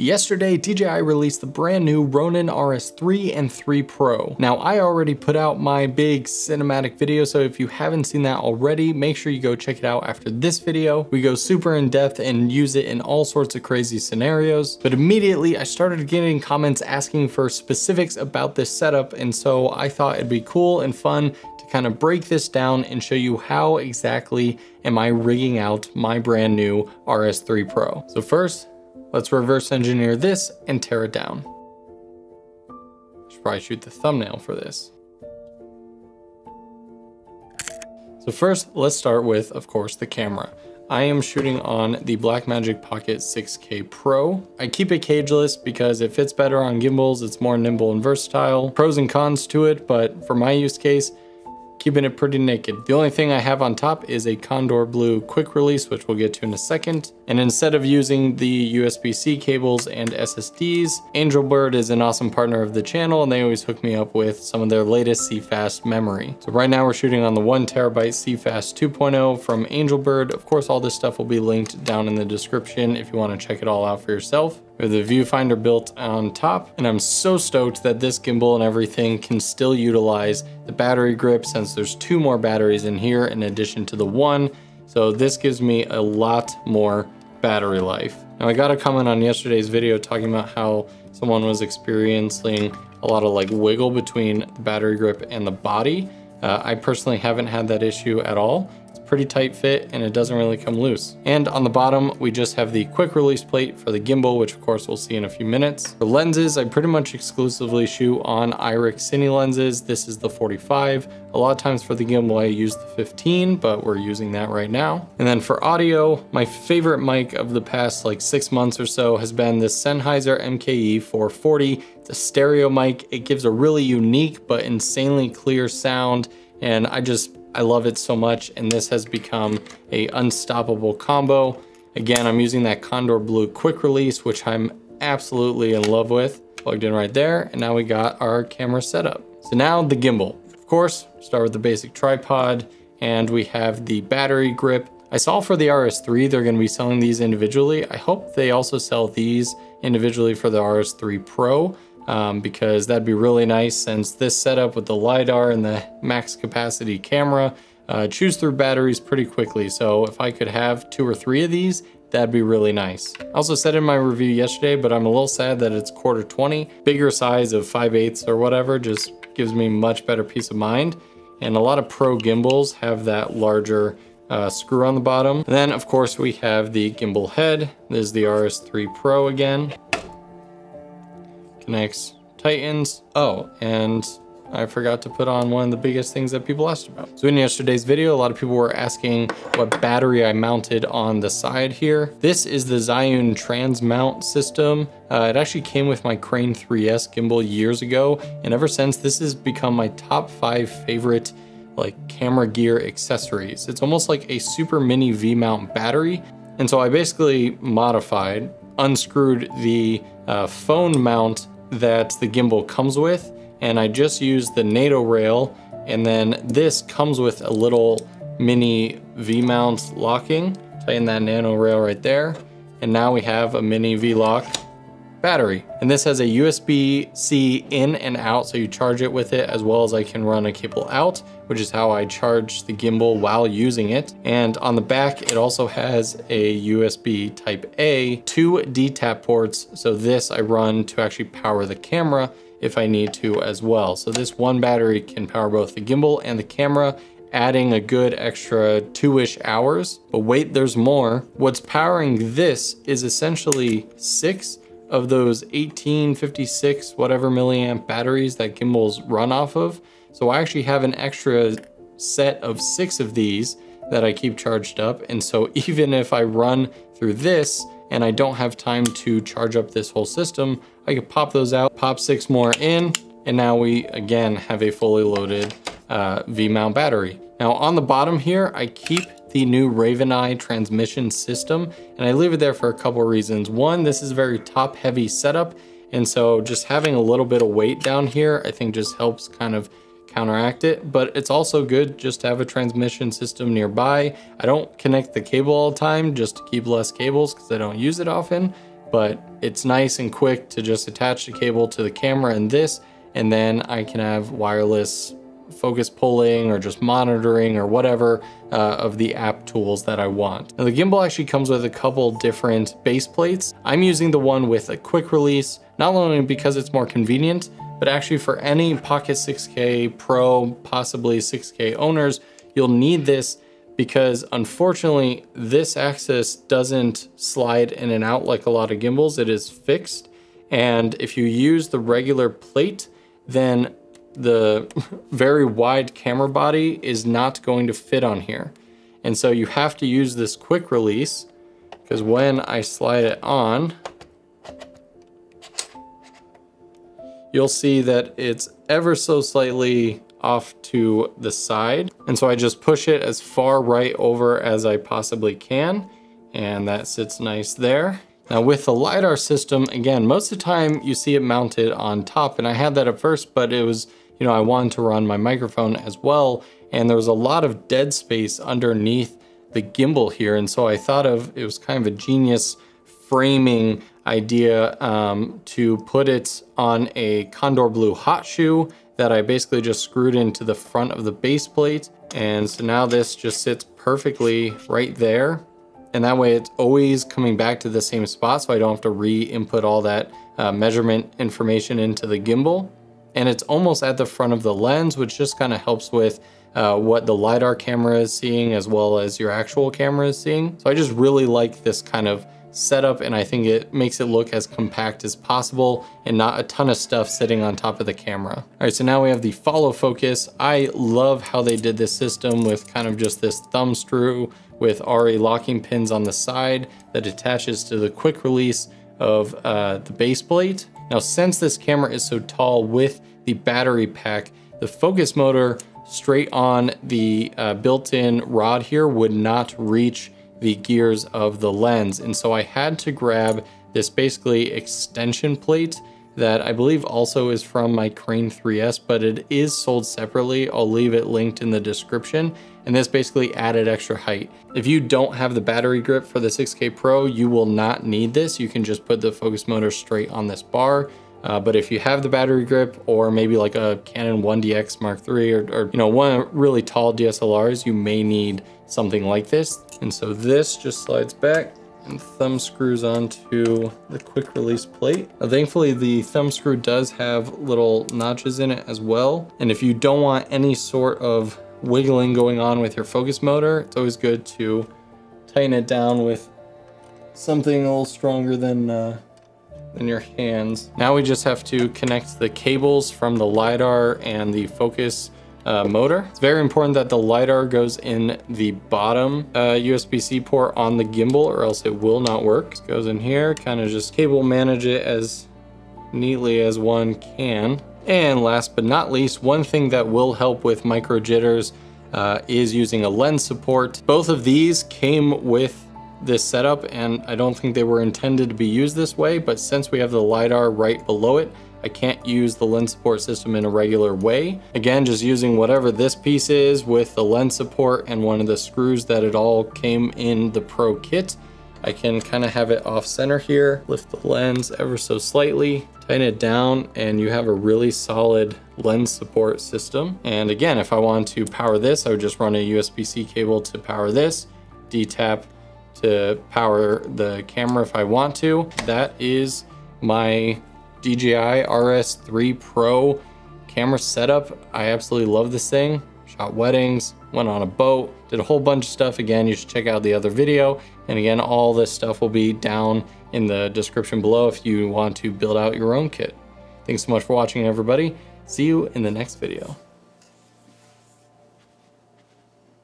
Yesterday, DJI released the brand new Ronin RS3 and 3 Pro. Now, I already put out my big cinematic video, so if you haven't seen that already, make sure you go check it out after this video. We go super in depth and use it in all sorts of crazy scenarios. But immediately, I started getting comments asking for specifics about this setup, and so I thought it'd be cool and fun to kind of break this down and show you how exactly am I rigging out my brand new RS3 Pro. So first, Let's reverse engineer this and tear it down. I should probably shoot the thumbnail for this. So first, let's start with, of course, the camera. I am shooting on the Blackmagic Pocket 6K Pro. I keep it cageless because it fits better on gimbals, it's more nimble and versatile. Pros and cons to it, but for my use case, keeping it pretty naked. The only thing I have on top is a Condor Blue quick release, which we'll get to in a second. And instead of using the USB-C cables and SSDs, Angelbird is an awesome partner of the channel and they always hook me up with some of their latest CFast memory. So right now we're shooting on the one terabyte CFast 2.0 from Angelbird. Of course, all this stuff will be linked down in the description if you wanna check it all out for yourself. Have the viewfinder built on top, and I'm so stoked that this gimbal and everything can still utilize the battery grip since there's two more batteries in here in addition to the one. So this gives me a lot more battery life. Now I got a comment on yesterday's video talking about how someone was experiencing a lot of like wiggle between the battery grip and the body. Uh, I personally haven't had that issue at all pretty tight fit and it doesn't really come loose. And on the bottom, we just have the quick release plate for the gimbal, which of course we'll see in a few minutes. For lenses, I pretty much exclusively shoot on IRIX Cine lenses. This is the 45. A lot of times for the gimbal, I use the 15, but we're using that right now. And then for audio, my favorite mic of the past like six months or so has been the Sennheiser MKE 440. It's a stereo mic. It gives a really unique but insanely clear sound. And I just I love it so much and this has become a unstoppable combo. Again, I'm using that Condor Blue quick release, which I'm absolutely in love with. Plugged in right there, and now we got our camera set up. So now the gimbal. Of course, start with the basic tripod, and we have the battery grip. I saw for the RS3, they're gonna be selling these individually. I hope they also sell these individually for the RS3 Pro um, because that'd be really nice since this setup with the LiDAR and the max capacity camera uh, chews through batteries pretty quickly. So if I could have two or three of these, that'd be really nice. I also said in my review yesterday, but I'm a little sad that it's quarter 20. Bigger size of 5 eighths or whatever just gives me much better peace of mind. And a lot of pro gimbals have that larger uh, screw on the bottom. And then of course we have the gimbal head. This is the RS3 Pro again connects Titans. Oh, and I forgot to put on one of the biggest things that people asked about. So in yesterday's video, a lot of people were asking what battery I mounted on the side here. This is the Zhiyun trans mount system. Uh, it actually came with my Crane 3S gimbal years ago. And ever since, this has become my top five favorite like camera gear accessories. It's almost like a super mini V-mount battery. And so I basically modified, unscrewed the uh, phone mount that the gimbal comes with and I just used the NATO rail and then this comes with a little mini V-mount locking. Tighten that NATO rail right there. And now we have a mini V-lock battery. And this has a USB-C in and out, so you charge it with it as well as I can run a cable out, which is how I charge the gimbal while using it. And on the back, it also has a USB type A, two D-tap ports. So this I run to actually power the camera if I need to as well. So this one battery can power both the gimbal and the camera adding a good extra two-ish hours. But wait, there's more. What's powering this is essentially six of those 1856 whatever milliamp batteries that gimbals run off of. So I actually have an extra set of six of these that I keep charged up. And so even if I run through this and I don't have time to charge up this whole system, I could pop those out, pop six more in, and now we again have a fully loaded uh, V-mount battery. Now on the bottom here, I keep the new RavenEye transmission system, and I leave it there for a couple reasons. One, this is a very top heavy setup, and so just having a little bit of weight down here, I think just helps kind of counteract it, but it's also good just to have a transmission system nearby. I don't connect the cable all the time just to keep less cables because I don't use it often, but it's nice and quick to just attach the cable to the camera and this, and then I can have wireless focus pulling or just monitoring or whatever uh, of the app tools that I want. Now the gimbal actually comes with a couple different base plates. I'm using the one with a quick release, not only because it's more convenient, but actually for any Pocket 6K Pro, possibly 6K owners, you'll need this because unfortunately this axis doesn't slide in and out like a lot of gimbals, it is fixed. And if you use the regular plate, then the very wide camera body is not going to fit on here. And so you have to use this quick release because when I slide it on, you'll see that it's ever so slightly off to the side. And so I just push it as far right over as I possibly can. And that sits nice there. Now with the LiDAR system, again, most of the time you see it mounted on top and I had that at first, but it was you know, I wanted to run my microphone as well, and there was a lot of dead space underneath the gimbal here, and so I thought of, it was kind of a genius framing idea um, to put it on a Condor Blue hot shoe that I basically just screwed into the front of the base plate. And so now this just sits perfectly right there. And that way it's always coming back to the same spot so I don't have to re-input all that uh, measurement information into the gimbal and it's almost at the front of the lens, which just kind of helps with uh, what the LiDAR camera is seeing as well as your actual camera is seeing. So I just really like this kind of setup and I think it makes it look as compact as possible and not a ton of stuff sitting on top of the camera. All right, so now we have the follow focus. I love how they did this system with kind of just this thumb screw with RA locking pins on the side that attaches to the quick release of uh, the base plate. Now, since this camera is so tall with the battery pack, the focus motor straight on the uh, built-in rod here would not reach the gears of the lens. And so I had to grab this basically extension plate that I believe also is from my Crane 3S, but it is sold separately. I'll leave it linked in the description. And this basically added extra height. If you don't have the battery grip for the 6K Pro, you will not need this. You can just put the focus motor straight on this bar. Uh, but if you have the battery grip or maybe like a Canon 1DX Mark III or, or you know one really tall DSLRs, you may need something like this. And so this just slides back and thumb screws onto the quick release plate. Now, thankfully, the thumb screw does have little notches in it as well. And if you don't want any sort of wiggling going on with your focus motor, it's always good to tighten it down with something a little stronger than, uh, than your hands. Now we just have to connect the cables from the LiDAR and the focus uh, motor. It's very important that the LiDAR goes in the bottom uh, USB-C port on the gimbal or else it will not work. It goes in here, kind of just cable manage it as neatly as one can. And last but not least, one thing that will help with micro jitters uh, is using a lens support. Both of these came with this setup and I don't think they were intended to be used this way, but since we have the LiDAR right below it, I can't use the lens support system in a regular way. Again, just using whatever this piece is with the lens support and one of the screws that it all came in the Pro kit. I can kind of have it off center here, lift the lens ever so slightly, tighten it down, and you have a really solid lens support system. And again, if I want to power this, I would just run a USB-C cable to power this, D-tap to power the camera if I want to. That is my DJI RS3 Pro camera setup. I absolutely love this thing. Shot weddings, went on a boat, did a whole bunch of stuff. Again, you should check out the other video. And again, all this stuff will be down in the description below if you want to build out your own kit. Thanks so much for watching, everybody. See you in the next video.